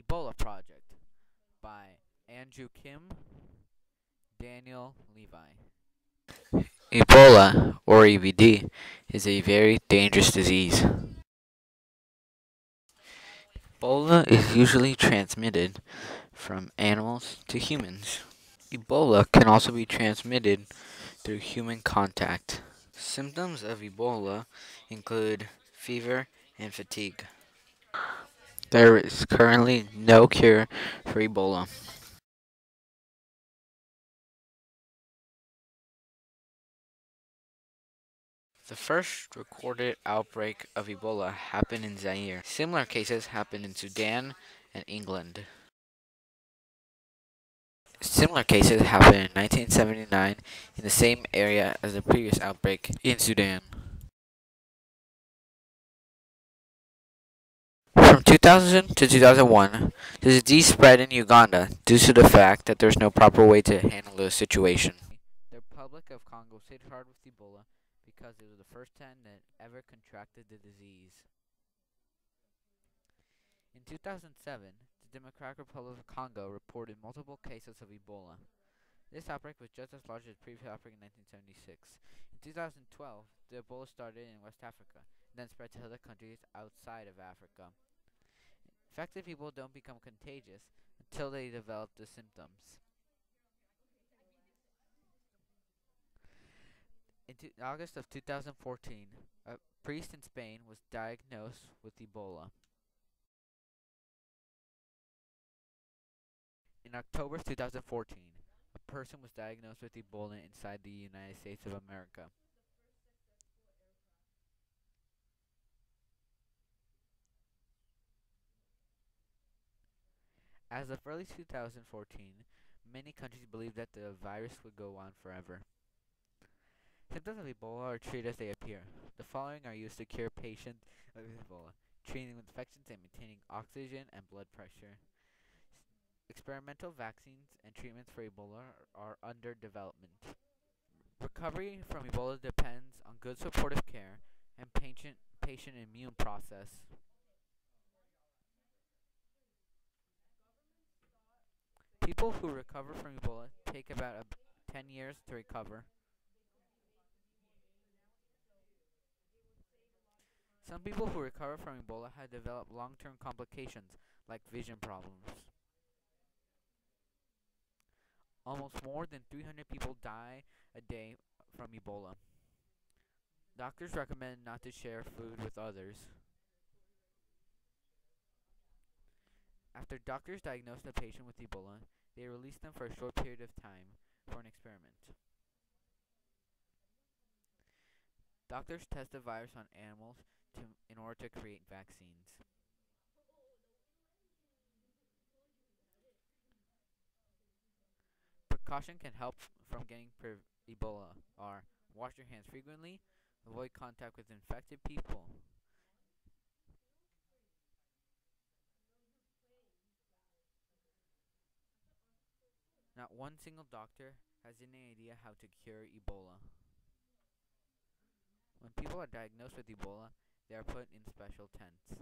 Ebola Project by Andrew Kim, Daniel Levi. Ebola, or EVD, is a very dangerous disease. Ebola is usually transmitted from animals to humans. Ebola can also be transmitted through human contact. Symptoms of Ebola include fever and fatigue. There is currently no cure for Ebola. The first recorded outbreak of Ebola happened in Zaire. Similar cases happened in Sudan and England. Similar cases happened in 1979 in the same area as the previous outbreak in Sudan. 2000 to 2001, the disease spread in Uganda due to the fact that there is no proper way to handle the situation. The Republic of Congo hit hard with Ebola because it was the first time that ever contracted the disease. In 2007, the Democratic Republic of Congo reported multiple cases of Ebola. This outbreak was just as large as the previous outbreak in 1976. In 2012, the Ebola started in West Africa, then spread to other countries outside of Africa. Infected people don't become contagious until they develop the symptoms. In August of 2014, a priest in Spain was diagnosed with Ebola. In October 2014, a person was diagnosed with Ebola inside the United States of America. As of early 2014, many countries believed that the virus would go on forever. Symptoms of Ebola are treated as they appear. The following are used to cure patients with Ebola, treating infections and maintaining oxygen and blood pressure. Experimental vaccines and treatments for Ebola are under development. Recovery from Ebola depends on good supportive care and patient, patient immune process. People who recover from Ebola take about 10 years to recover. Some people who recover from Ebola have developed long-term complications like vision problems. Almost more than 300 people die a day from Ebola. Doctors recommend not to share food with others. After doctors diagnose a patient with Ebola, they release them for a short period of time for an experiment. Doctors test the virus on animals to, in order to create vaccines. Precaution can help from getting Ebola are wash your hands frequently, avoid contact with infected people. Not one single doctor has any idea how to cure Ebola. When people are diagnosed with Ebola, they are put in special tents.